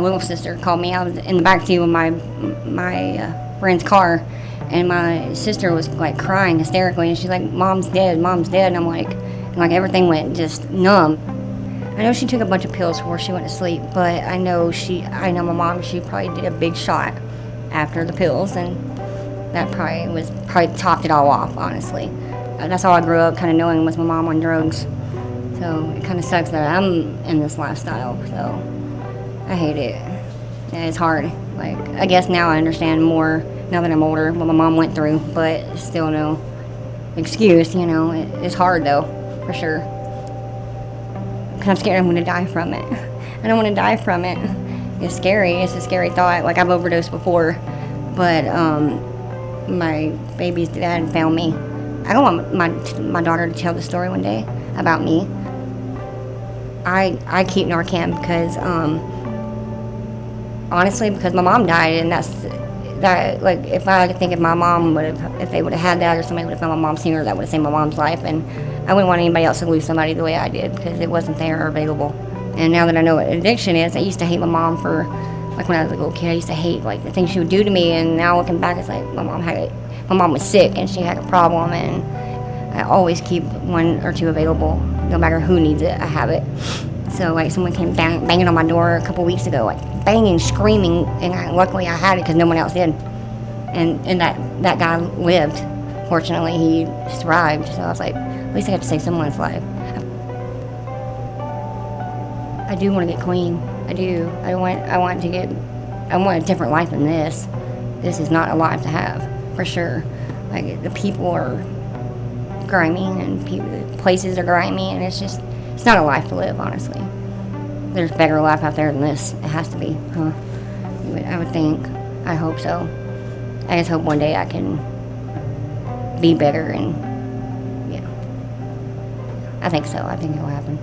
little sister called me. I was in the back seat of my my uh, friend's car, and my sister was like crying hysterically, and she's like, "Mom's dead, Mom's dead," and I'm like, like everything went just numb. I know she took a bunch of pills before she went to sleep, but I know she, I know my mom, she probably did a big shot after the pills, and that probably was probably topped it all off, honestly. Uh, that's all I grew up kind of knowing was my mom on drugs. So it kind of sucks that I'm in this lifestyle. So I hate it. It's hard. Like I guess now I understand more now that I'm older what my mom went through, but still no excuse. You know, it, it's hard though, for sure. Cause I'm scared I'm gonna die from it. I don't want to die from it. It's scary. It's a scary thought. Like I've overdosed before, but um, my baby's dad found me. I don't want my my daughter to tell the story one day about me I, I keep Narcan because, um, honestly, because my mom died, and that's that. Like, if I could think if my mom would have, if they would have had that, or somebody would have found my mom sooner, that would have saved my mom's life. And I wouldn't want anybody else to lose somebody the way I did because it wasn't there or available. And now that I know what addiction is, I used to hate my mom for, like when I was a little kid, I used to hate like the things she would do to me. And now looking back, it's like my mom had, it. my mom was sick and she had a problem, and I always keep one or two available no matter who needs it, I have it. So like someone came bang, banging on my door a couple weeks ago, like banging, screaming, and I, luckily I had it because no one else did. And and that that guy lived. Fortunately, he survived. So I was like, at least I got to save someone's life. I do want to get clean. I do. I want I want to get I want a different life than this. This is not a life to have, for sure. Like the people are grimy and places are grimy, and it's just it's not a life to live, honestly. There's better life out there than this. It has to be, huh? I would think. I hope so. I just hope one day I can be better and yeah. I think so. I think it'll happen.